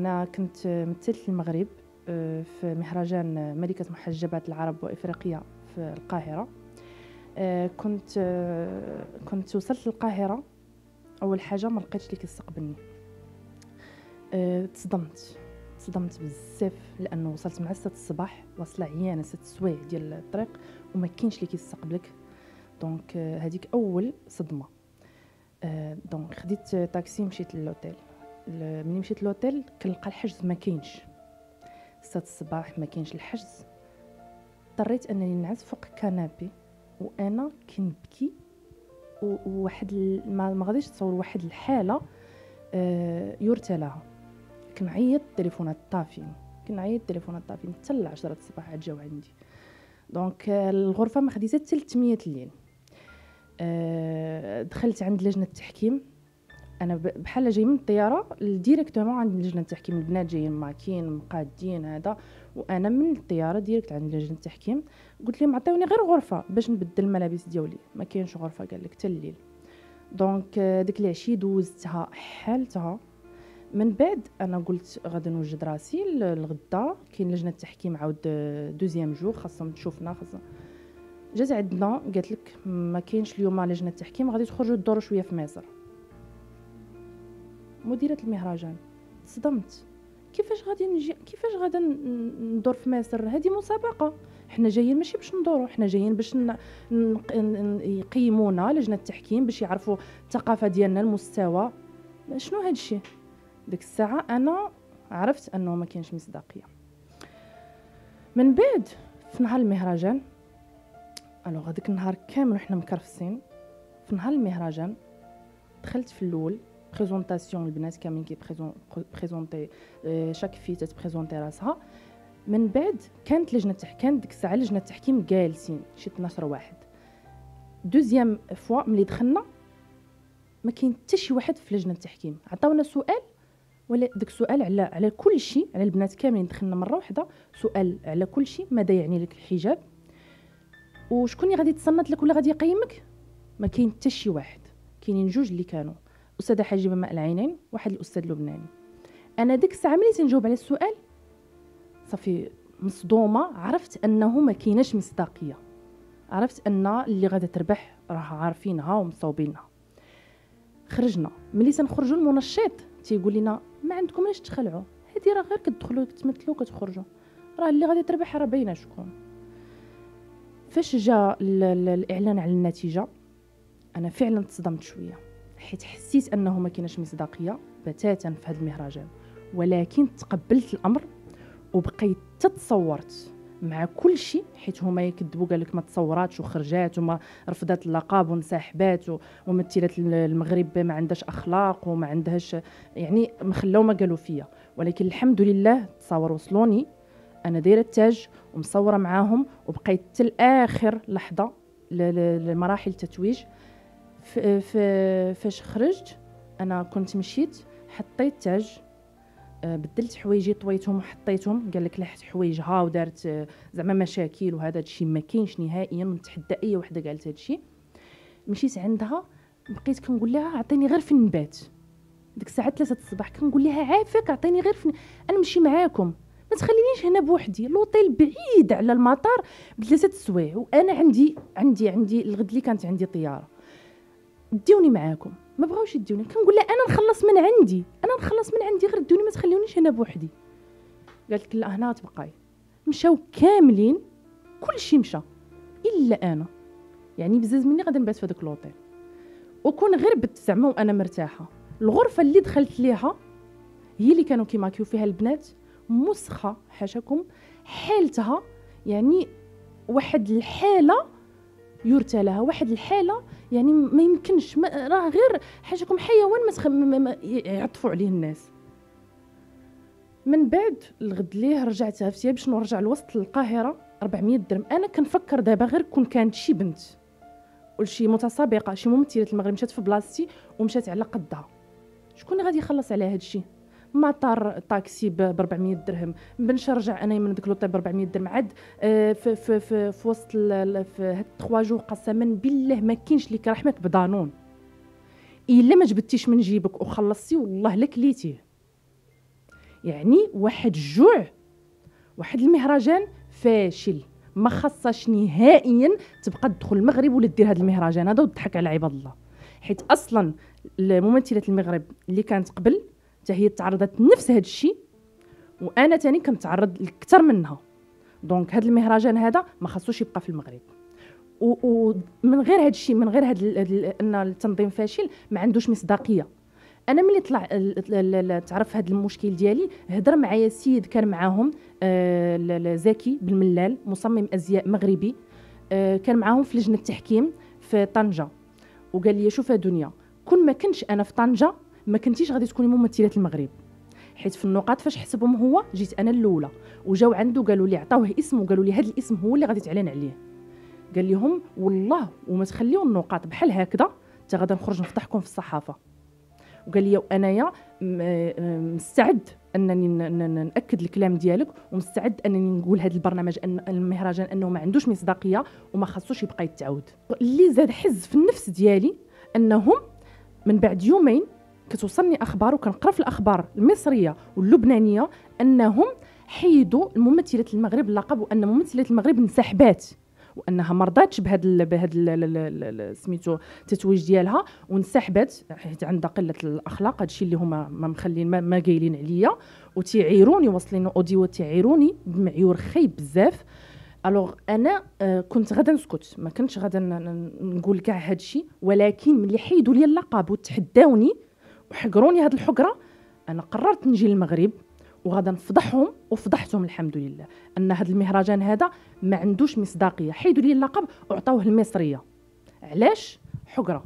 أنا كنت مثلت المغرب آه، في مهرجان ملكة محجبات العرب وإفريقيا في القاهرة. كنت آه، كنت وصلت للقاهرة. أول حاجة ما لقيتش اللي كيستقبلني تصدمت تصدمت بزاف لأنه وصلت مع 6 الصباح واصلة عيانة 6 سوايع ديال الطريق وما كاينش اللي كيستقبلك دونك هذيك أول صدمة. donc خديت تاكسي مشيت للوتيل ملي مشيت l'hôtel كنلقى الحجز ما كاينش. ستة الصباح ما كاينش الحجز. اضطريت أنني نعس فوق canapé. وأنا كنبكي وواحد ما غاديش تصور واحد الحالة آه يرثى لها. كنعيط التليفونات طافين كنعيط التليفونات طافين حتى ل 10 الصباح عاد جاو عندي. donc الغرفة ما خديتها حتى ل 8 الليل. أه دخلت عند لجنة التحكيم أنا بحال جاي من الطيارة directement عند لجنة التحكيم البنات جايين ماكيين مقادين هذا. وأنا من الطياره direct عند لجنه التحكيم قلت لهم عطيوني غير غرفه باش نبدل الملابس ديالي. ما كاينش غرفه قال لك الليل. donc ديك العشيه دوزتها حالتها. من بعد أنا قلت غادي نوجد راسي الغدا كاين لجنة التحكيم عاود دوزيام جور خاصهم تشوفنا خاصهم. جات عندنا قالت لك ما كاينش اليوم لجنة التحكيم غادي تخرجوا تدوروا شوية في مصر مديرة المهرجان صدمت. كيفاش غادي نجي كيفاش غادا ندور في مصر هذه مسابقة. حنا جايين ماشي باش ندورو حنا جايين باش. يقيمونا لجنة التحكيم باش يعرفوا الثقافة ديالنا المستوى. شنو هذا الشيء ديك الساعة أنا عرفت أنه ما كاينش مصداقية. من بعد في نهار المهرجان الوغ هذاك النهار كامل وحنا مكرفسين في نهار المهرجان دخلت في الأول بريزونطاسيون البنات كاملين كي بريزونتي شاك في تتبريزونتي راسها من بعد كانت لجنه كانت ديك الساعة لجنه التحكيم جالسين شي 12 واحد دوزيام فوا ملي دخلنا ما كاين حتى شي واحد في لجنه التحكيم عطاونا سؤال ولا داك السؤال على على كل شيء على البنات كاملين دخلنا مره واحدة سؤال على كل شيء ماذا يعني لك الحجاب وشكون اللي غادي تصنت لك ولا غادي يقيمك ما كاين حتى شي واحد كاينين جوج اللي كانوا استاذه حاجبه ماء العينين واحد الأستاذ لبناني. أنا ديك الساعة ملي تنجاوب على السؤال صافي مصدومة عرفت أنه ما كايناش مصداقية. عرفت أن اللي غادا تربح راه عارفينها ومصوبينها خرجنا. ملي تنخرجوا المنشط تيقول لنا ما عندكم علاش تخلعوا؟ هذه راه غير كتدخلوا تمثلوا كتخرجوا راه اللي غادي تربح راه باينة شكون. فاش جا الإعلان على النتيجة أنا فعلا تصدمت شوية. حيت حسيت أنه ما كايناش مصداقية بتاتا في هذا المهرجان. ولكن تقبلت الأمر وبقيت تتصورت مع كل شيء حيت هما يكذبوا قال لك ما تصوراتش وخرجات وما رفضت اللقب وانسحبات وممثله المغرب ما عندهاش أخلاق وما عندهاش يعني ما خلاو ما قالوا فيا. ولكن الحمد لله التصاور وصلوني أنا دايرة التاج ومصورة معاهم وبقيت حتى لاخر لحظة لمراحل التتويج فاش خرجت أنا كنت مشيت حطيت تاج آه، بدلت حوايجي طويتهم وحطيتهم. قال لك لحت حوايجها ودارت آه، زعما مشاكل وهذا الشيء ما كاينش نهائيا ونتحدى اي وحدة قالت هذا الشيء. مشيت عندها بقيت كنقول لها عطيني غير في النبات ديك الساعة 3 الصباح كنقول لها عافاك عطيني غير في أنا نمشي معاكم. ما تخلينيش هنا بوحدي لوطيل بعيد على المطار بثلاثة سوايع وأنا عندي عندي عندي الغد اللي كانت عندي طيارة. ديوني معاكم. ما بغاوش يديوني. كنقول لها أنا نخلص من عندي. أنا نخلص من عندي. غير ديوني ما تخليونيش هنا بوحدي. قالت لك لا هنا تبقاي. مشاو كاملين. كل شيء مشى. إلا أنا. يعني بزاز مني غادي نبات في هذاك لوطيل وكون غير بت زعما وأنا مرتاحة. الغرفة اللي دخلت ليها هي اللي كانوا كي maquiller و فيها البنات. مسخة حاشاكم. حالتها يعني واحد الحالة يرثى لها واحد الحالة يعني ما يمكنش راه غير حاجكم حيوان ما, يعطفوا عليه الناس. من بعد الغد ليه رجعت عرفتي باش نرجع لوسط القاهرة؟ 400 درهم. أنا كنفكر دابا غير كون كانت شي بنت شي متسابقة شي ممثلة المغرب مشات في بلاصتي ومشات على قدها. شكون غادي يخلص على هذا مطار طاكسي ب 400 درهم. باش نرجع أنا من ديك لوطي ب 400 درهم. عاد آه، في في في, في وسط في هاد 3 جور قسما بالله ما كاينش اللي كيرحمك بدانون إلا ما جبدتيش من جيبك وخلصتي والله لا كليتيه يعني واحد الجوع واحد المهرجان فاشل. ما خصاش نهائيا تبقى تدخل المغرب ولا دير هذا المهرجان هذا وتضحك على عباد الله. حيت أصلا الممثله المغرب اللي كانت قبل حتى هي تعرضت لنفس هذا الشيء وأنا تاني كنتعرض لكثر منها. دونك هذا المهرجان هذا ما خصوش يبقى في المغرب. ومن غير هذا الشيء من غير هذا أن التنظيم فاشل ما عندوش مصداقية. أنا ملي طلع تعرف هذا المشكل ديالي هضر معايا سيد كان معاهم آه زكي بالملال مصمم أزياء مغربي. آه كان معاهم في لجنة التحكيم في طنجة. وقال لي شوف يا دنيا كون ما كنتش أنا في طنجة ما كنتيش غادي تكوني ممثلة المغرب. حيت في النقاط فاش حسبهم هو جيت أنا الأولى. وجاو عنده قالوا لي عطاوه اسم وقالوا لي هذا الاسم هو اللي غادي تعلن عليه. قال لهم والله وما تخليو النقاط بحال هكذا حتى غادي نخرج نفضحكم في الصحافة. وقال لي انايا مستعد أنني نأكد الكلام ديالك ومستعد أنني نقول هذا البرنامج أن المهرجان أنه ما عندوش مصداقية وما خاصوش يبقى يتعاود. اللي زاد حز في النفس ديالي أنهم من بعد يومين كتوصلني أخبار وكنقرأ في الأخبار المصرية واللبنانية أنهم حيدوا الممثلة المغرب اللقب وأن ممثلة المغرب انسحبات وأنها ما رضاتش بهذا بهذا سميتو التتويج ديالها وانسحبت حيت عندها قلة الأخلاق هادشي اللي هما ما مخلين ما, قايلين عليا وتيعيروني واصلين أوديو تيعيروني بمعيور خايب بزاف. ألوغ أنا آه كنت غادا نسكت ما كنتش غادا نقول كاع هادشي ولكن ملي حيدوا لي اللقب وتحداوني وحقروني هاد الحقرة. أنا قررت نجي للمغرب وغادا نفضحهم وفضحتهم الحمد لله أن هذا المهرجان هذا ما عندوش مصداقية. حيدوا لي اللقب وعطاوه المصرية. علاش؟ حقرة.